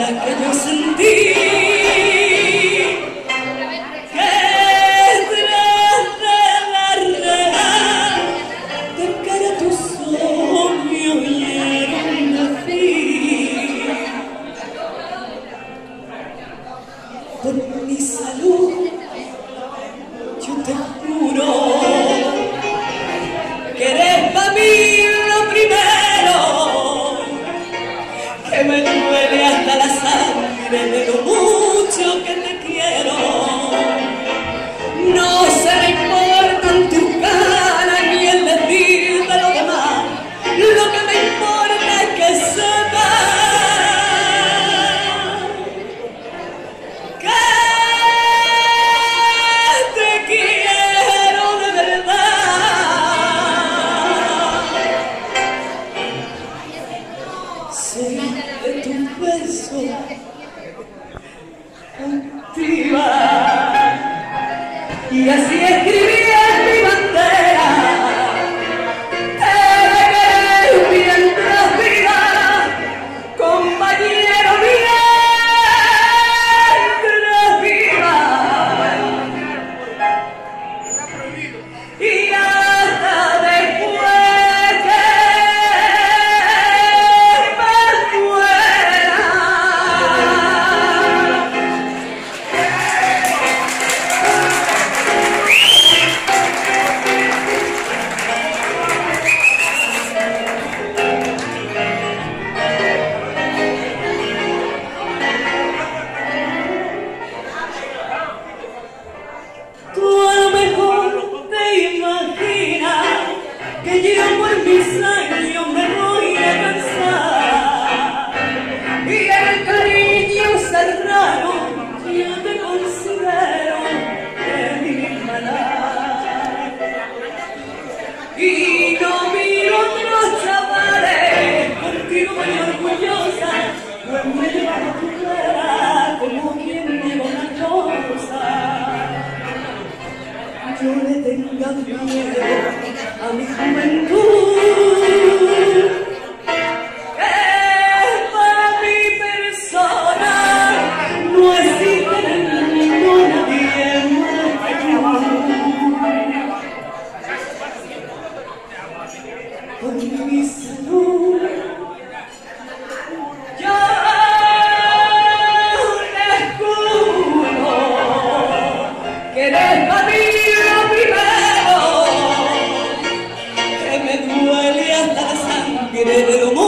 la que yo sentí. duele hasta la sangre de lo mucho que te quiero. de tu beso cautiva. Y así escribí. Yo le tengo miedo a mi 哎。